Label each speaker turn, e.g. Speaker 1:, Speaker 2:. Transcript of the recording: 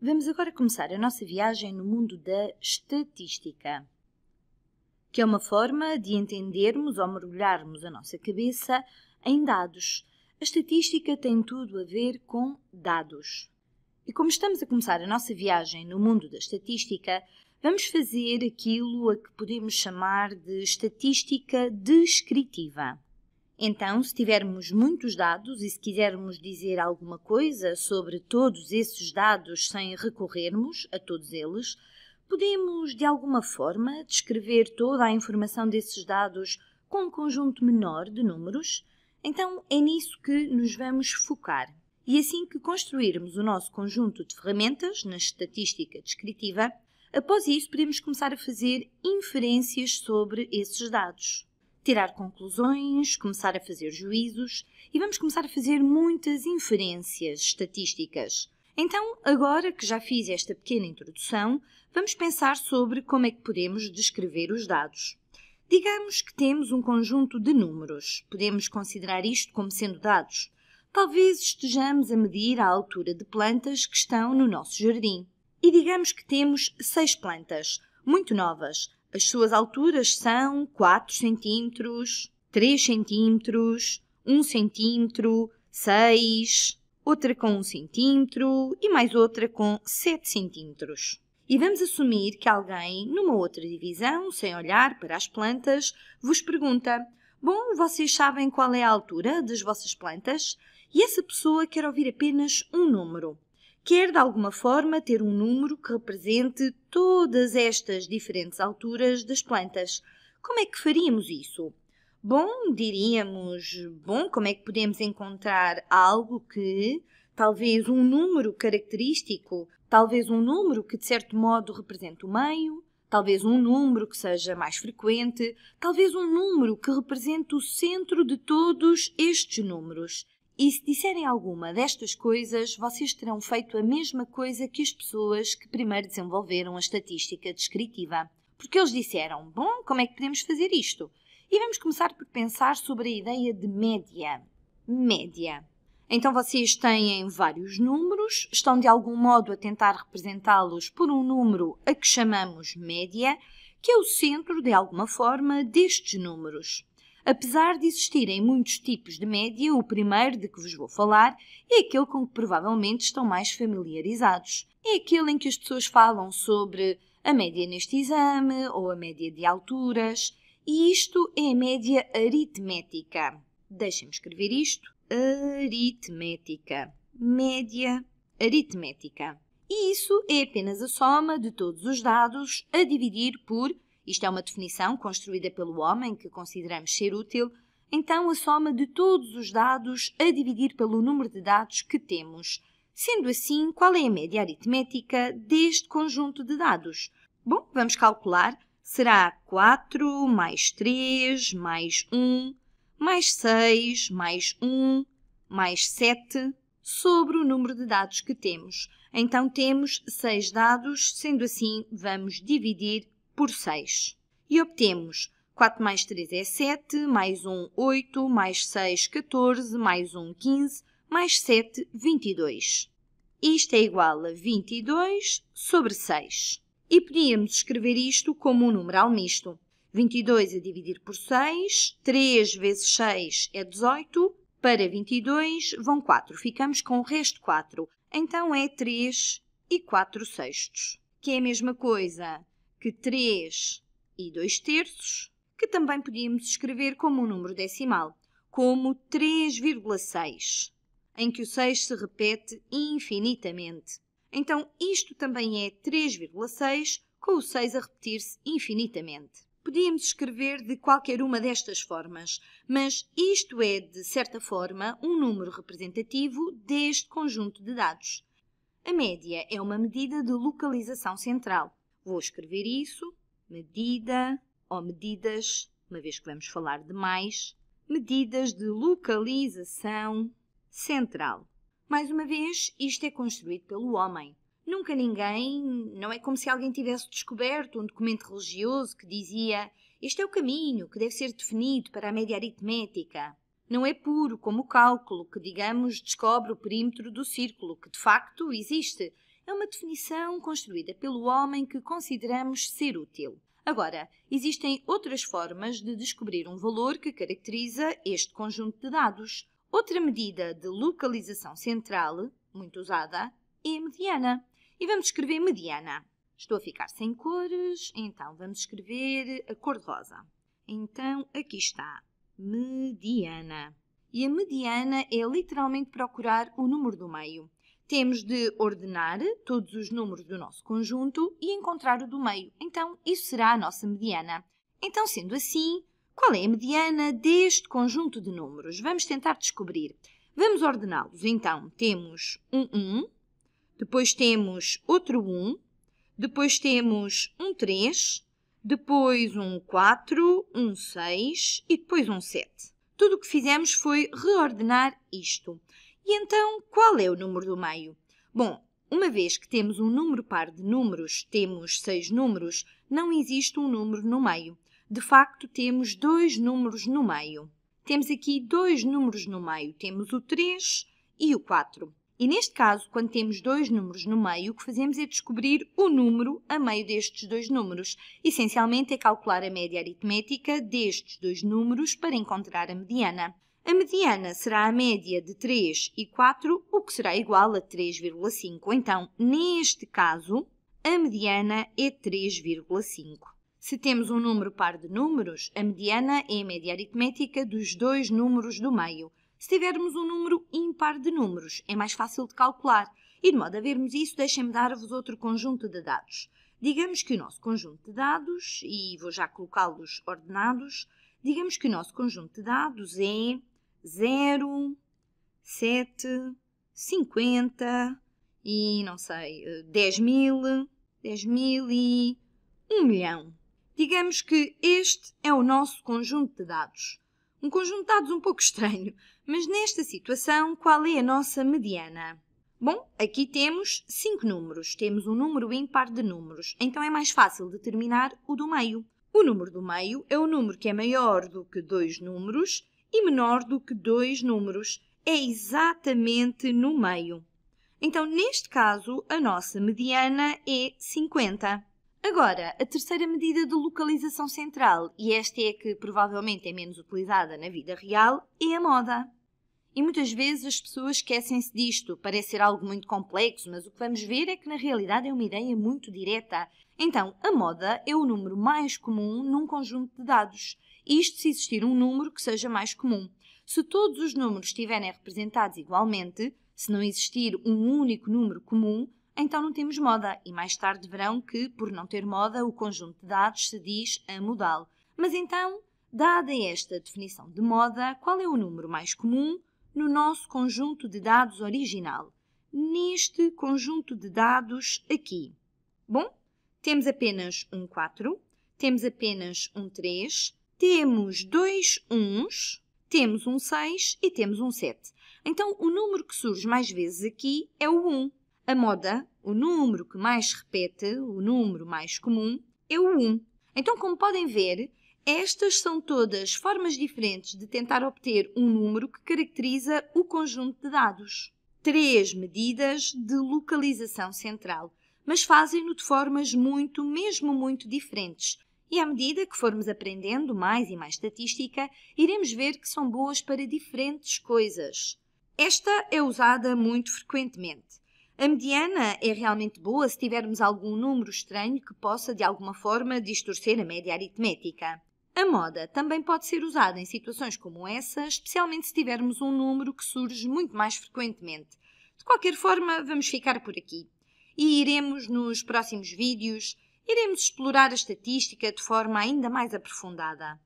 Speaker 1: Vamos agora começar a nossa viagem no mundo da estatística, que é uma forma de entendermos ou mergulharmos a nossa cabeça em dados. A estatística tem tudo a ver com dados. E como estamos a começar a nossa viagem no mundo da estatística, vamos fazer aquilo a que podemos chamar de estatística descritiva. Então, se tivermos muitos dados e se quisermos dizer alguma coisa sobre todos esses dados sem recorrermos a todos eles, podemos de alguma forma descrever toda a informação desses dados com um conjunto menor de números. Então, é nisso que nos vamos focar. E assim que construirmos o nosso conjunto de ferramentas na estatística descritiva, após isso podemos começar a fazer inferências sobre esses dados tirar conclusões, começar a fazer juízos e vamos começar a fazer muitas inferências estatísticas. Então, agora que já fiz esta pequena introdução, vamos pensar sobre como é que podemos descrever os dados. Digamos que temos um conjunto de números. Podemos considerar isto como sendo dados. Talvez estejamos a medir a altura de plantas que estão no nosso jardim. E digamos que temos seis plantas, muito novas, as suas alturas são 4 centímetros, 3 centímetros, 1 centímetro, 6, outra com 1 centímetro e mais outra com 7 centímetros. E vamos assumir que alguém, numa outra divisão, sem olhar para as plantas, vos pergunta: Bom, vocês sabem qual é a altura das vossas plantas? E essa pessoa quer ouvir apenas um número quer de alguma forma ter um número que represente todas estas diferentes alturas das plantas. Como é que faríamos isso? Bom, diríamos, bom, como é que podemos encontrar algo que, talvez um número característico, talvez um número que de certo modo represente o meio, talvez um número que seja mais frequente, talvez um número que represente o centro de todos estes números. E se disserem alguma destas coisas, vocês terão feito a mesma coisa que as pessoas que primeiro desenvolveram a estatística descritiva. Porque eles disseram: Bom, como é que podemos fazer isto? E vamos começar por pensar sobre a ideia de média. Média. Então vocês têm vários números, estão de algum modo a tentar representá-los por um número a que chamamos média, que é o centro, de alguma forma, destes números. Apesar de existirem muitos tipos de média, o primeiro de que vos vou falar é aquele com que provavelmente estão mais familiarizados. É aquele em que as pessoas falam sobre a média neste exame ou a média de alturas, e isto é a média aritmética. Deixem-me escrever isto: aritmética. Média aritmética. E isso é apenas a soma de todos os dados a dividir por isto é uma definição construída pelo homem que consideramos ser útil, então a soma de todos os dados a dividir pelo número de dados que temos. Sendo assim, qual é a média aritmética deste conjunto de dados? Bom, vamos calcular. Será 4 mais 3 mais 1 mais 6 mais 1 mais 7 sobre o número de dados que temos. Então temos 6 dados, sendo assim, vamos dividir por 6. E obtemos 4 mais 3 é 7, mais 1, 8, mais 6, 14, mais 1, 15, mais 7, 22. Isto é igual a 22 sobre 6. E podíamos escrever isto como um numeral misto. 22 a dividir por 6, 3 vezes 6 é 18, para 22 vão 4, ficamos com o resto 4. Então é 3 e 4 sextos, que é a mesma coisa que 3 e 2 terços, que também podíamos escrever como um número decimal, como 3,6, em que o 6 se repete infinitamente. Então, isto também é 3,6 com o 6 a repetir-se infinitamente. Podíamos escrever de qualquer uma destas formas, mas isto é, de certa forma, um número representativo deste conjunto de dados. A média é uma medida de localização central. Vou escrever isso, medida ou medidas, uma vez que vamos falar de mais, medidas de localização central. Mais uma vez, isto é construído pelo homem. Nunca ninguém, não é como se alguém tivesse descoberto um documento religioso que dizia este é o caminho que deve ser definido para a média aritmética. Não é puro como o cálculo que, digamos, descobre o perímetro do círculo, que de facto existe é uma definição construída pelo homem que consideramos ser útil. Agora, existem outras formas de descobrir um valor que caracteriza este conjunto de dados. Outra medida de localização central, muito usada, é a mediana. E vamos escrever mediana. Estou a ficar sem cores, então vamos escrever a cor de rosa. Então, aqui está, mediana. E a mediana é literalmente procurar o número do meio. Temos de ordenar todos os números do nosso conjunto e encontrar o do meio. Então, isso será a nossa mediana. Então, sendo assim, qual é a mediana deste conjunto de números? Vamos tentar descobrir. Vamos ordená-los. Então, temos um 1, depois temos outro 1, depois temos um 3, depois um 4, um 6 e depois um 7. Tudo o que fizemos foi reordenar isto. E então, qual é o número do meio? Bom, uma vez que temos um número par de números, temos seis números, não existe um número no meio. De facto, temos dois números no meio. Temos aqui dois números no meio. Temos o 3 e o 4. E neste caso, quando temos dois números no meio, o que fazemos é descobrir o número a meio destes dois números. Essencialmente é calcular a média aritmética destes dois números para encontrar a mediana. A mediana será a média de 3 e 4, o que será igual a 3,5. Então, neste caso, a mediana é 3,5. Se temos um número par de números, a mediana é a média aritmética dos dois números do meio. Se tivermos um número ímpar de números, é mais fácil de calcular. E de modo a vermos isso, deixem-me dar-vos outro conjunto de dados. Digamos que o nosso conjunto de dados, e vou já colocá-los ordenados, digamos que o nosso conjunto de dados é 0, 7, 50 e não sei, 10 mil, 10 mil e 1 milhão. Digamos que este é o nosso conjunto de dados. Um conjunto de dados um pouco estranho, mas nesta situação, qual é a nossa mediana? Bom, aqui temos 5 números, temos um número ímpar de números, então é mais fácil determinar o do meio. O número do meio é o número que é maior do que dois números e menor do que dois números. É exatamente no meio. Então, neste caso, a nossa mediana é 50. Agora, a terceira medida de localização central, e esta é a que provavelmente é menos utilizada na vida real, é a moda. E muitas vezes as pessoas esquecem-se disto, parece ser algo muito complexo, mas o que vamos ver é que na realidade é uma ideia muito direta. Então, a moda é o número mais comum num conjunto de dados. Isto se existir um número que seja mais comum. Se todos os números estiverem representados igualmente, se não existir um único número comum, então não temos moda. E mais tarde verão que, por não ter moda, o conjunto de dados se diz amodal. Mas então, dada esta definição de moda, qual é o número mais comum no nosso conjunto de dados original? Neste conjunto de dados aqui. Bom, temos apenas um 4, temos apenas um 3, temos dois uns, temos um 6 e temos um 7. Então, o número que surge mais vezes aqui é o 1. A moda, o número que mais repete, o número mais comum, é o 1. Então, como podem ver, estas são todas formas diferentes de tentar obter um número que caracteriza o conjunto de dados. Três medidas de localização central, mas fazem-no de formas muito, mesmo muito diferentes, e à medida que formos aprendendo mais e mais estatística, iremos ver que são boas para diferentes coisas. Esta é usada muito frequentemente. A mediana é realmente boa se tivermos algum número estranho que possa, de alguma forma, distorcer a média aritmética. A moda também pode ser usada em situações como essa, especialmente se tivermos um número que surge muito mais frequentemente. De qualquer forma, vamos ficar por aqui e iremos nos próximos vídeos iremos explorar a estatística de forma ainda mais aprofundada.